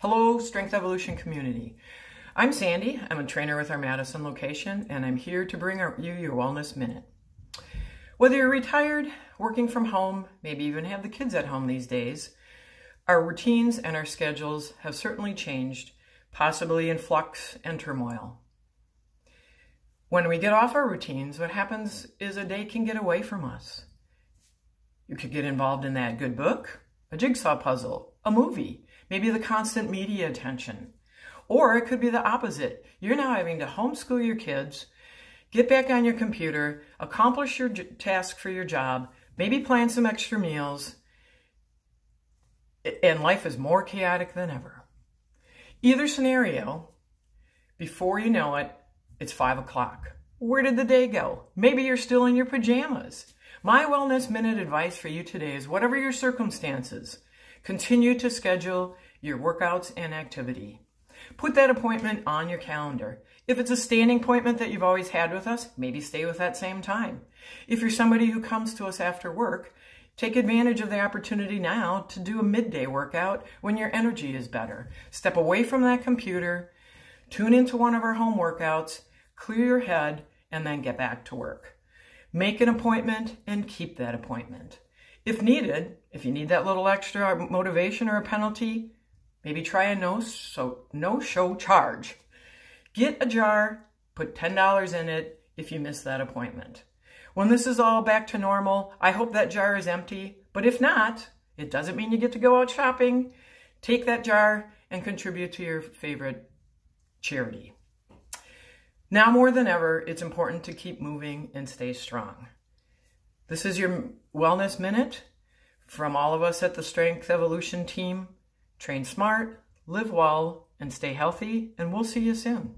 Hello, Strength Evolution community. I'm Sandy. I'm a trainer with our Madison location, and I'm here to bring you your Wellness Minute. Whether you're retired, working from home, maybe even have the kids at home these days, our routines and our schedules have certainly changed, possibly in flux and turmoil. When we get off our routines, what happens is a day can get away from us. You could get involved in that good book, a jigsaw puzzle, a movie, maybe the constant media attention. Or it could be the opposite. You're now having to homeschool your kids, get back on your computer, accomplish your task for your job, maybe plan some extra meals, and life is more chaotic than ever. Either scenario, before you know it, it's five o'clock. Where did the day go? Maybe you're still in your pajamas. My Wellness Minute advice for you today is whatever your circumstances, Continue to schedule your workouts and activity. Put that appointment on your calendar. If it's a standing appointment that you've always had with us, maybe stay with that same time. If you're somebody who comes to us after work, take advantage of the opportunity now to do a midday workout when your energy is better. Step away from that computer, tune into one of our home workouts, clear your head, and then get back to work. Make an appointment and keep that appointment. If needed, if you need that little extra motivation or a penalty, maybe try a no so no show charge. Get a jar, put $10 in it if you miss that appointment. When this is all back to normal, I hope that jar is empty, but if not, it doesn't mean you get to go out shopping. Take that jar and contribute to your favorite charity. Now more than ever, it's important to keep moving and stay strong. This is your Wellness Minute from all of us at the Strength Evolution team. Train smart, live well, and stay healthy, and we'll see you soon.